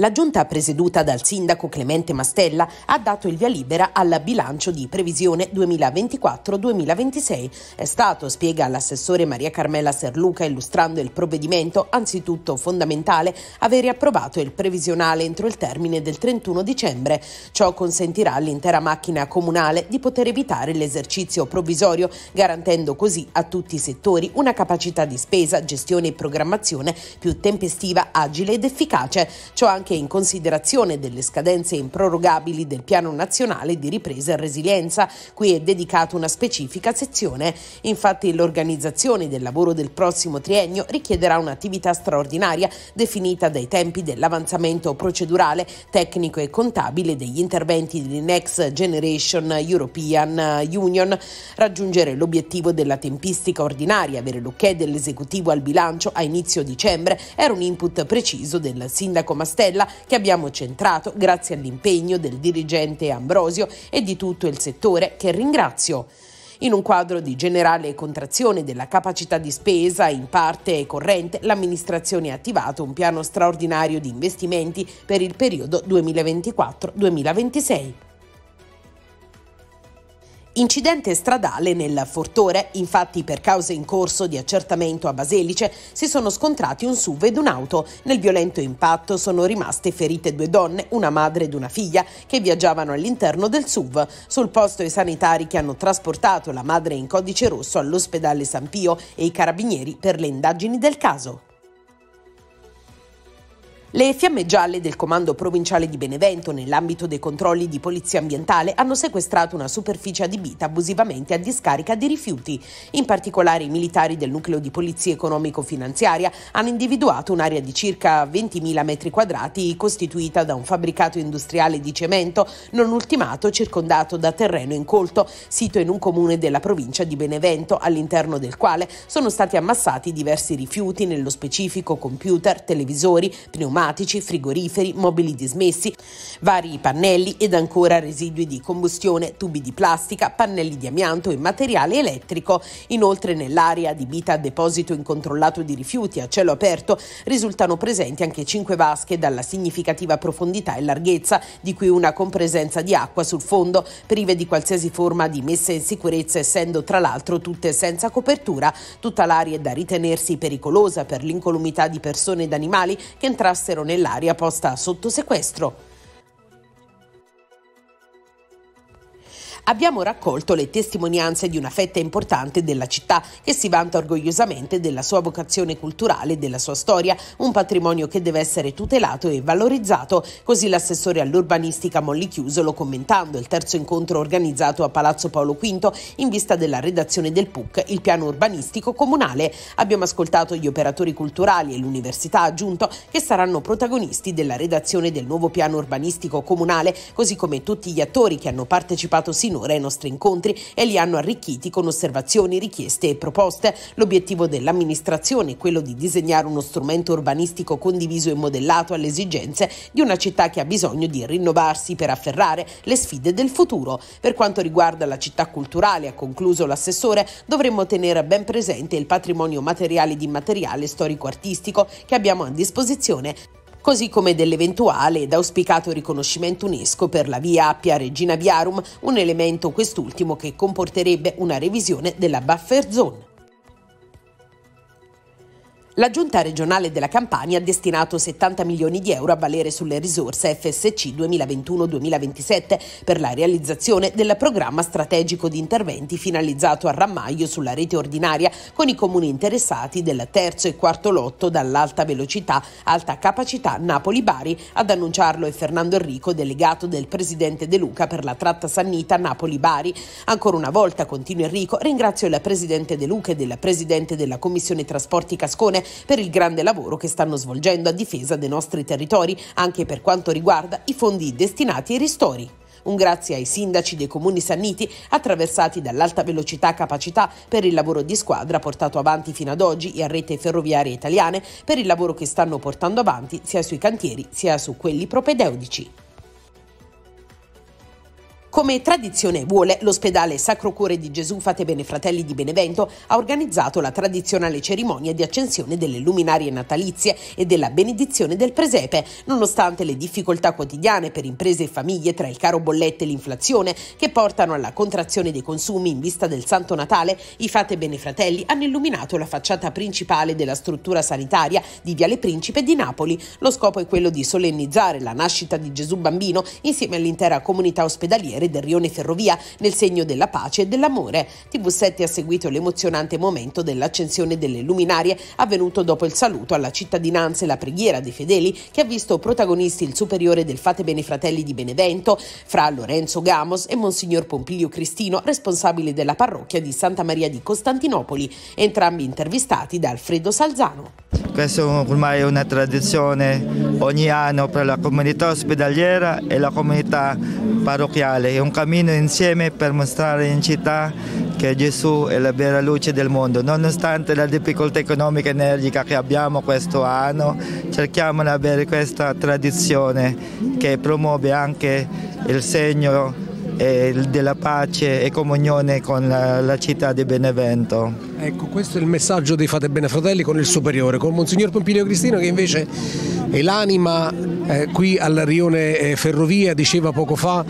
La giunta presieduta dal sindaco Clemente Mastella ha dato il via libera al bilancio di previsione 2024-2026. È stato, spiega l'assessore Maria Carmela Serluca illustrando il provvedimento, anzitutto fondamentale avere approvato il previsionale entro il termine del 31 dicembre. Ciò consentirà all'intera macchina comunale di poter evitare l'esercizio provvisorio, garantendo così a tutti i settori una capacità di spesa, gestione e programmazione più tempestiva, agile ed efficace. Ciò anche anche in considerazione delle scadenze improrogabili del Piano Nazionale di Ripresa e Resilienza, cui è dedicata una specifica sezione. Infatti l'organizzazione del lavoro del prossimo triennio richiederà un'attività straordinaria definita dai tempi dell'avanzamento procedurale, tecnico e contabile degli interventi di Next Generation European Union, raggiungere l'obiettivo della tempistica ordinaria, avere l'ok dell'esecutivo al bilancio a inizio dicembre era un input preciso del sindaco Mastella Stella che abbiamo centrato grazie all'impegno del dirigente Ambrosio e di tutto il settore che ringrazio. In un quadro di generale contrazione della capacità di spesa in parte corrente, l'amministrazione ha attivato un piano straordinario di investimenti per il periodo 2024-2026. Incidente stradale nel Fortore, infatti per cause in corso di accertamento a Baselice si sono scontrati un SUV ed un'auto. Nel violento impatto sono rimaste ferite due donne, una madre ed una figlia, che viaggiavano all'interno del SUV. Sul posto i sanitari che hanno trasportato la madre in codice rosso all'ospedale San Pio e i carabinieri per le indagini del caso. Le fiamme gialle del Comando Provinciale di Benevento, nell'ambito dei controlli di polizia ambientale, hanno sequestrato una superficie adibita abusivamente a discarica di rifiuti. In particolare i militari del nucleo di polizia economico-finanziaria hanno individuato un'area di circa 20.000 metri quadrati costituita da un fabbricato industriale di cemento non ultimato circondato da terreno incolto, sito in un comune della provincia di Benevento, all'interno del quale sono stati ammassati diversi rifiuti, nello specifico computer, televisori, pneumatici, pneumatici, frigoriferi, mobili dismessi, vari pannelli ed ancora residui di combustione, tubi di plastica, pannelli di amianto e materiale elettrico. Inoltre nell'area adibita a deposito incontrollato di rifiuti a cielo aperto risultano presenti anche cinque vasche dalla significativa profondità e larghezza, di cui una con presenza di acqua sul fondo, prive di qualsiasi forma di messa in sicurezza essendo tra l'altro tutte senza copertura. Tutta l'area è da ritenersi pericolosa per l'incolumità di persone ed animali che entrassero fossero nell'area posta sotto sequestro. Abbiamo raccolto le testimonianze di una fetta importante della città che si vanta orgogliosamente della sua vocazione culturale e della sua storia, un patrimonio che deve essere tutelato e valorizzato. Così l'assessore all'urbanistica Molli Chiusolo commentando il terzo incontro organizzato a Palazzo Paolo V in vista della redazione del PUC, il piano urbanistico comunale. Abbiamo ascoltato gli operatori culturali e l'università aggiunto che saranno protagonisti della redazione del nuovo piano urbanistico comunale, così come tutti gli attori che hanno partecipato sinora finora ai nostri incontri e li hanno arricchiti con osservazioni, richieste e proposte. L'obiettivo dell'amministrazione è quello di disegnare uno strumento urbanistico condiviso e modellato alle esigenze di una città che ha bisogno di rinnovarsi per afferrare le sfide del futuro. Per quanto riguarda la città culturale, ha concluso l'assessore, dovremmo tenere ben presente il patrimonio materiale ed immateriale storico-artistico che abbiamo a disposizione così come dell'eventuale ed auspicato riconoscimento UNESCO per la via Appia Regina Viarum, un elemento quest'ultimo che comporterebbe una revisione della buffer zone. La Giunta regionale della Campania ha destinato 70 milioni di euro a valere sulle risorse FSC 2021-2027 per la realizzazione del programma strategico di interventi finalizzato al rammaio sulla rete ordinaria con i comuni interessati del terzo e quarto lotto dall'alta velocità alta capacità Napoli-Bari. Ad annunciarlo è Fernando Enrico, delegato del presidente De Luca per la tratta Sannita Napoli-Bari. Ancora una volta, continua Enrico, ringrazio il presidente De Luca e del presidente della Commissione Trasporti Cascone per il grande lavoro che stanno svolgendo a difesa dei nostri territori, anche per quanto riguarda i fondi destinati ai ristori. Un grazie ai sindaci dei comuni sanniti attraversati dall'alta velocità capacità per il lavoro di squadra portato avanti fino ad oggi e a rete ferroviarie italiane per il lavoro che stanno portando avanti sia sui cantieri sia su quelli propedeutici. Come tradizione vuole, l'ospedale Sacro Cuore di Gesù Fate Bene Fratelli di Benevento ha organizzato la tradizionale cerimonia di accensione delle luminarie natalizie e della benedizione del presepe, nonostante le difficoltà quotidiane per imprese e famiglie tra il caro bollette e l'inflazione che portano alla contrazione dei consumi in vista del Santo Natale, i Fate Bene Fratelli hanno illuminato la facciata principale della struttura sanitaria di Viale Principe di Napoli. Lo scopo è quello di solennizzare la nascita di Gesù Bambino insieme all'intera comunità ospedaliera del Rione Ferrovia nel segno della pace e dell'amore. TV7 ha seguito l'emozionante momento dell'accensione delle luminarie avvenuto dopo il saluto alla cittadinanza e la preghiera dei fedeli che ha visto protagonisti il superiore del Fate Bene Fratelli di Benevento, fra Lorenzo Gamos e Monsignor Pompilio Cristino, responsabili della parrocchia di Santa Maria di Costantinopoli, entrambi intervistati da Alfredo Salzano. Questa ormai è una tradizione ogni anno per la comunità ospedaliera e la comunità parrocchiale, un cammino insieme per mostrare in città che Gesù è la vera luce del mondo. Nonostante la difficoltà economica e energica che abbiamo questo anno, cerchiamo di avere questa tradizione che promuove anche il segno della pace e comunione con la, la città di Benevento. Ecco, questo è il messaggio dei Fate Bene Fratelli con il Superiore, con Monsignor Pompilio Cristino che invece è l'anima eh, qui al rione eh, Ferrovia, diceva poco fa,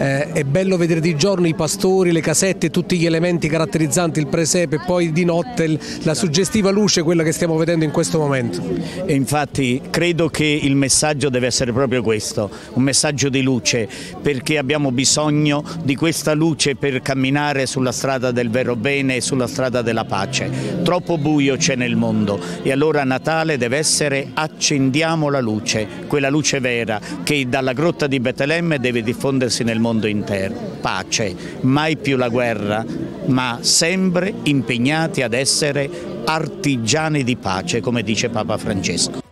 eh, è bello vedere di giorno i pastori, le casette, tutti gli elementi caratterizzanti il presepe e poi di notte la suggestiva luce, quella che stiamo vedendo in questo momento. E infatti credo che il messaggio deve essere proprio questo, un messaggio di luce, perché abbiamo bisogno di questa luce per camminare sulla strada del vero bene e sulla strada della pace. Troppo buio c'è nel mondo e allora Natale deve essere accendiamo la luce, quella luce vera che dalla grotta di Betlemme deve diffondersi nel mondo intero. Pace, mai più la guerra, ma sempre impegnati ad essere artigiani di pace, come dice Papa Francesco.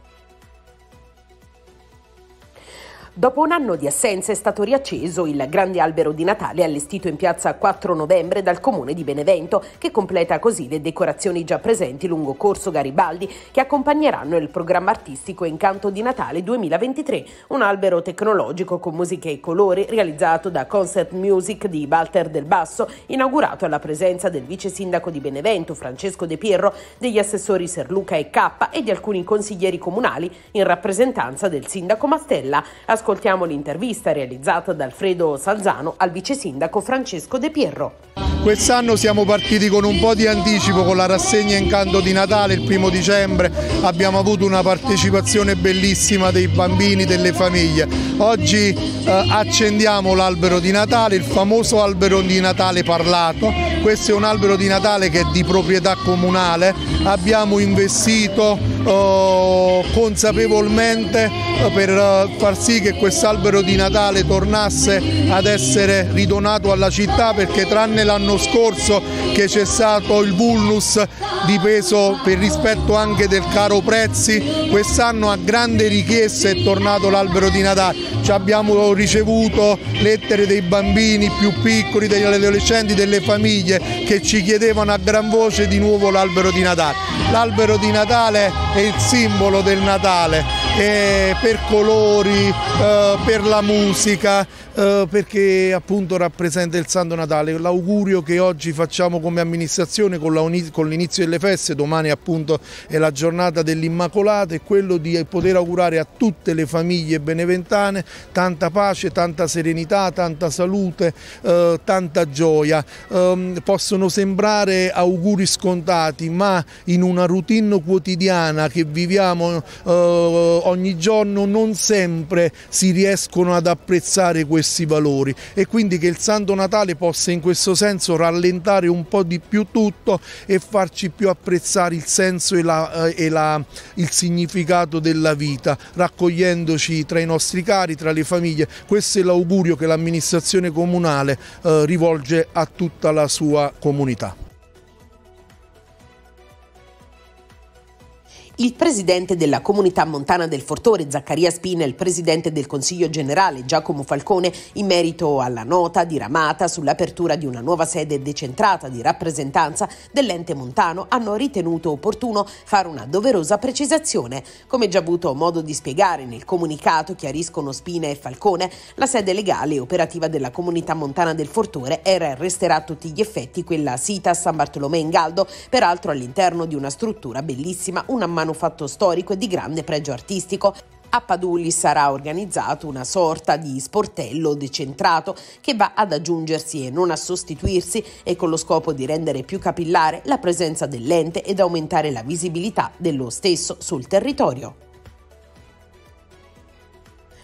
Dopo un anno di assenza è stato riacceso il grande albero di Natale allestito in piazza 4 novembre dal comune di Benevento, che completa così le decorazioni già presenti lungo Corso Garibaldi che accompagneranno il programma artistico Incanto di Natale 2023, un albero tecnologico con musiche e colori realizzato da Concert Music di Walter del Basso, inaugurato alla presenza del vice sindaco di Benevento Francesco De Pierro, degli assessori Serluca e K e di alcuni consiglieri comunali in rappresentanza del sindaco Mastella. Ascoltiamo l'intervista realizzata da Alfredo Salzano al vice sindaco Francesco De Pierro. Quest'anno siamo partiti con un po' di anticipo con la rassegna in canto di Natale il primo dicembre, abbiamo avuto una partecipazione bellissima dei bambini, delle famiglie. Oggi eh, accendiamo l'albero di Natale, il famoso albero di Natale parlato, questo è un albero di Natale che è di proprietà comunale, abbiamo investito eh, consapevolmente eh, per eh, far sì che quest'albero di Natale tornasse ad essere ridonato alla città perché tranne l'anno scorso che c'è stato il vulnus di peso per rispetto anche del caro prezzi, quest'anno a grande richiesta è tornato l'albero di Natale. Ci abbiamo ricevuto lettere dei bambini più piccoli, degli adolescenti, delle famiglie che ci chiedevano a gran voce di nuovo l'albero di Natale. L'albero di Natale è il simbolo del Natale, per colori, eh, per la musica, eh, perché appunto rappresenta il Santo Natale. L'augurio che oggi facciamo come amministrazione con l'inizio delle feste, domani appunto è la giornata dell'Immacolata, è quello di poter augurare a tutte le famiglie beneventane tanta pace, tanta serenità, tanta salute, eh, tanta gioia. Eh, possono sembrare auguri scontati, ma in una routine quotidiana che viviamo eh, ogni giorno non sempre si riescono ad apprezzare questi valori e quindi che il Santo Natale possa in questo senso rallentare un po' di più tutto e farci più apprezzare il senso e, la, eh, e la, il significato della vita, raccogliendoci tra i nostri cari, tra le famiglie. Questo è l'augurio che l'amministrazione comunale eh, rivolge a tutta la sua comunità. Il presidente della comunità montana del Fortore, Zaccaria Spina, e il presidente del Consiglio generale, Giacomo Falcone, in merito alla nota diramata sull'apertura di una nuova sede decentrata di rappresentanza dell'ente montano, hanno ritenuto opportuno fare una doverosa precisazione. Come già avuto modo di spiegare nel comunicato, chiariscono Spina e Falcone, la sede legale e operativa della comunità montana del Fortore era e resterà a tutti gli effetti quella sita a San Bartolomeo in Galdo, peraltro all'interno di una struttura bellissima, una mano manufatto storico e di grande pregio artistico. A Paduli sarà organizzato una sorta di sportello decentrato che va ad aggiungersi e non a sostituirsi e con lo scopo di rendere più capillare la presenza dell'ente ed aumentare la visibilità dello stesso sul territorio.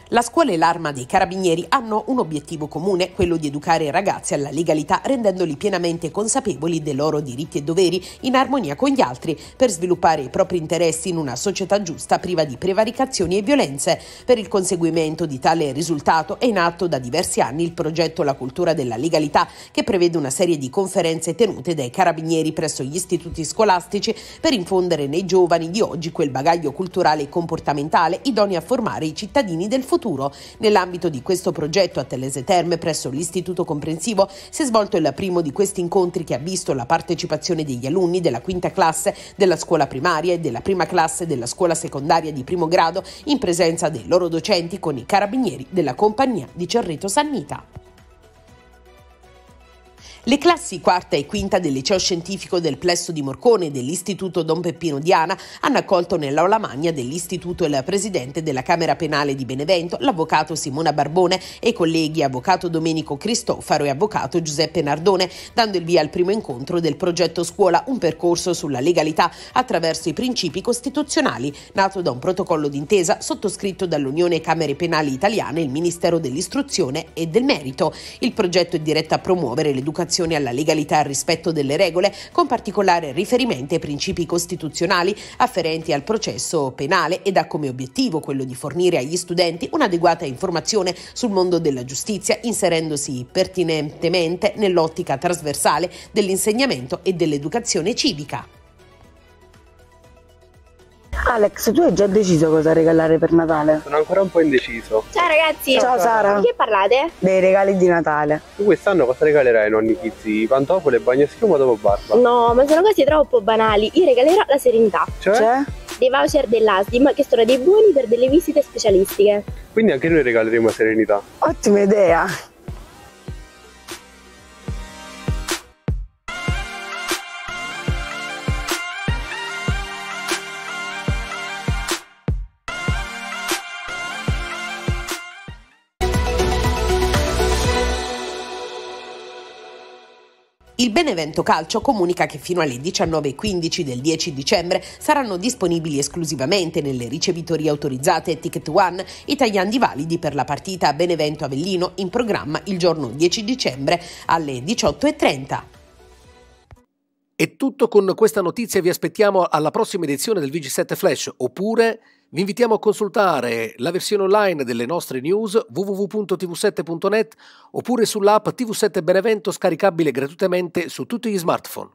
La scuola e l'arma dei carabinieri hanno un obiettivo comune, quello di educare i ragazzi alla legalità rendendoli pienamente consapevoli dei loro diritti e doveri in armonia con gli altri per sviluppare i propri interessi in una società giusta priva di prevaricazioni e violenze. Per il conseguimento di tale risultato è in atto da diversi anni il progetto La cultura della legalità che prevede una serie di conferenze tenute dai carabinieri presso gli istituti scolastici per infondere nei giovani di oggi quel bagaglio culturale e comportamentale idoneo a formare i cittadini del futuro futuro. Nell'ambito di questo progetto a Telese Terme presso l'Istituto Comprensivo si è svolto il primo di questi incontri che ha visto la partecipazione degli alunni della quinta classe della scuola primaria e della prima classe della scuola secondaria di primo grado in presenza dei loro docenti con i carabinieri della compagnia di Cerreto Sannita. Le classi quarta e quinta del liceo scientifico del Plesso di Morcone e dell'Istituto Don Peppino Diana hanno accolto nell'aula magna dell'Istituto il presidente della Camera Penale di Benevento, l'avvocato Simona Barbone e i colleghi avvocato Domenico Cristofaro e avvocato Giuseppe Nardone, dando il via al primo incontro del progetto Scuola, un percorso sulla legalità attraverso i principi costituzionali, nato da un protocollo d'intesa sottoscritto dall'Unione Camere Penali Italiane il Ministero dell'Istruzione e del Merito. Il progetto è diretto a promuovere l'educazione attenzione alla legalità e al rispetto delle regole, con particolare riferimento ai principi costituzionali afferenti al processo penale ed ha come obiettivo quello di fornire agli studenti un'adeguata informazione sul mondo della giustizia, inserendosi pertinentemente nell'ottica trasversale dell'insegnamento e dell'educazione civica. Alex, tu hai già deciso cosa regalare per Natale? Sono ancora un po' indeciso. Ciao ragazzi! Ciao Sara! Di che parlate? Dei regali di Natale. Tu quest'anno cosa regalerai ai nonni Chizzi? Pantofole, bagnoschiuma dopo barba? No, ma sono cose troppo banali. Io regalerò la serenità. Cioè? Cioè? Dei voucher dell'ASDIM che sono dei buoni per delle visite specialistiche. Quindi anche noi regaleremo serenità. Ottima idea! Benevento Calcio comunica che fino alle 19.15 del 10 dicembre saranno disponibili esclusivamente nelle ricevitorie autorizzate Ticket One i tagliandi validi per la partita Benevento Avellino in programma il giorno 10 dicembre alle 18.30. È tutto con questa notizia, vi aspettiamo alla prossima edizione del VG7 Flash oppure vi invitiamo a consultare la versione online delle nostre news www.tv7.net oppure sull'app TV7 Benevento scaricabile gratuitamente su tutti gli smartphone.